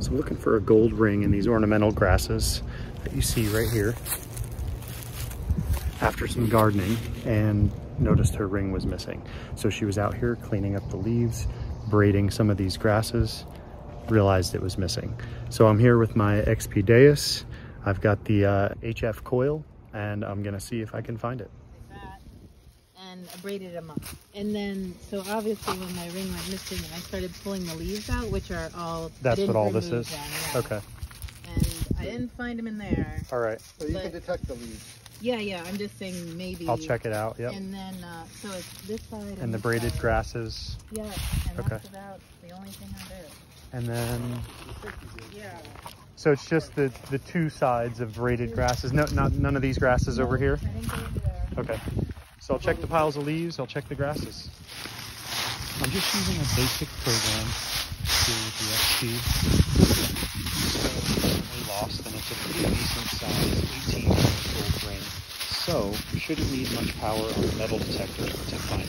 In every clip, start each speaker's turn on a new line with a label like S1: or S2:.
S1: So I'm looking for a gold ring in these ornamental grasses that you see right here after some gardening and noticed her ring was missing. So she was out here cleaning up the leaves, braiding some of these grasses, realized it was missing. So I'm here with my XP Deus. I've got the uh, HF coil and I'm gonna see if I can find it.
S2: And I braided them up. And then, so obviously when my ring went missing and I started pulling the leaves out, which are all-
S1: That's what all this is?
S2: Them, yeah.
S1: Okay.
S2: And I didn't find them in there.
S1: All right.
S3: So you can detect the leaves.
S2: Yeah, yeah, I'm just saying maybe.
S1: I'll check it out. Yep.
S2: And then, uh, so it's this side and,
S1: And the braided
S2: side.
S1: grasses.
S2: Yeah, and
S1: Okay.
S2: that's about the only thing I did.
S1: And then,
S2: Yeah.
S1: so it's just the, the two sides of braided grasses. No, not none of these grasses over here.
S2: I didn't go there.
S1: Okay. So I'll check the piles of leaves. I'll check the grasses. I'm just using a basic program the XP. So lost, and it's a pretty decent size 18 gold ring. So shouldn't need much power on the metal detector to find it.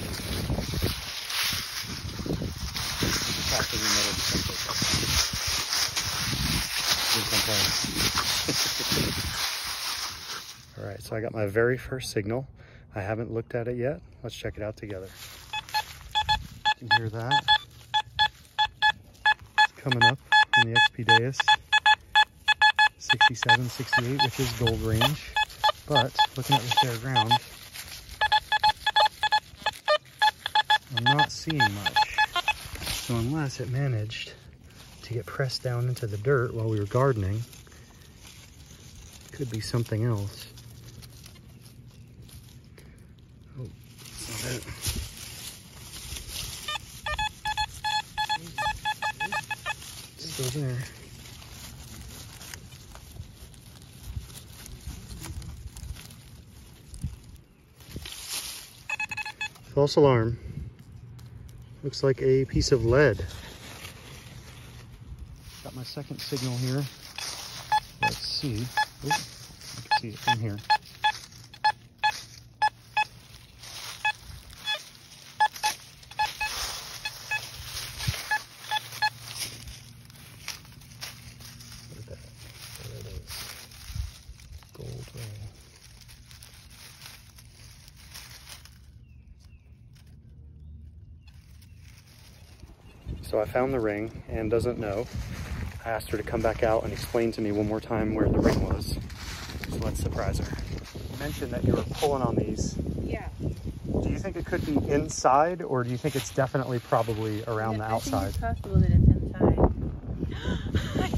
S1: All right, so I got my very first signal. I haven't looked at it yet. Let's check it out together. You can hear that. It's coming up in the XP Deus. 67, 68, which is gold range. But looking at the bare ground, I'm not seeing much. So unless it managed to get pressed down into the dirt while we were gardening, could be something else. Oh. Still there. False alarm. Looks like a piece of lead. Got my second signal here. Let's see. Oh, I can see it from here. Look at that. There it is. Gold ring. So I found the ring and doesn't know. I asked her to come back out and explain to me one more time where the ring was. So let's surprise her. You mentioned that you were pulling on these.
S2: Yeah.
S1: Do you think it could be inside or do you think it's definitely probably around the
S2: I
S1: outside?
S2: think it's possible that it's inside.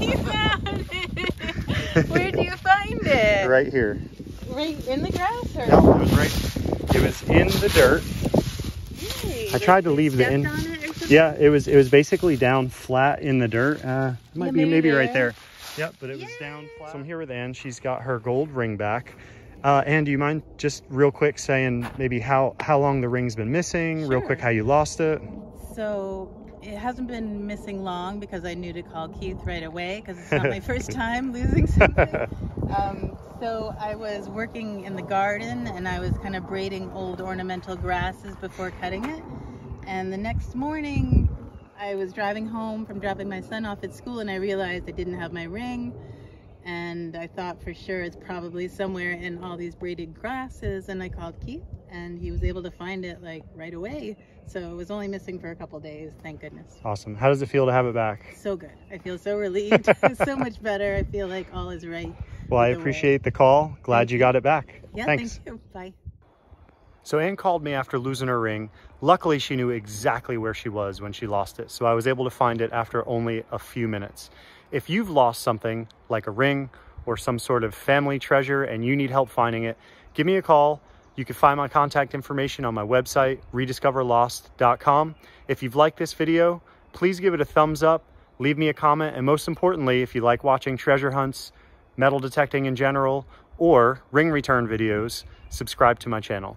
S2: you found it! Where'd you find it?
S1: Right here.
S2: Right in the grass or?
S1: No, it was right. It was in the dirt.
S2: Really?
S1: I tried to leave the in-
S2: on it or something?
S1: Yeah, it was it was basically down flat in the dirt. Uh, it might
S2: Yeah,
S1: be
S2: maybe
S1: maybe right
S2: there.
S1: there. Yep, but it was down flat. So I'm here with Anne. She's got her gold ring back. Uh, Anne, do you mind just real quick saying maybe how how long the ring's been missing? Real quick, how you lost it?
S2: So it hasn't been missing long because I knew to call Keith right away because it's not my first time losing something. Um, so I was working in the garden and I was kind of braiding old ornamental grasses before cutting it. And the next morning, I was driving home from dropping my son off at school and I realized I didn't have my ring. And I thought for sure it's probably somewhere in all these braided grasses. And I called Keith and he was able to find it like right away. So it was only missing for a couple days, thank goodness.
S1: Awesome. How does it feel to have it back?
S2: So good. I feel so relieved. so much better. I feel like all is right.
S1: Well, I
S2: way.
S1: appreciate the call. Glad you
S2: you.
S1: got it back.
S2: Yeah,
S1: Thanks.
S2: thank you. Bye.
S1: So Anne called me after losing her ring. Luckily, she knew exactly where she was when she lost it. So I was able to find it after only a few minutes. If you've lost something like a ring or some sort of family treasure and you need help finding it, give me a call. You can find my contact information on my website, rediscoverlost.com. If you've liked this video, please give it a thumbs up, leave me a comment, and most importantly, if you like watching treasure hunts, metal detecting in general, or ring return videos, subscribe to my channel.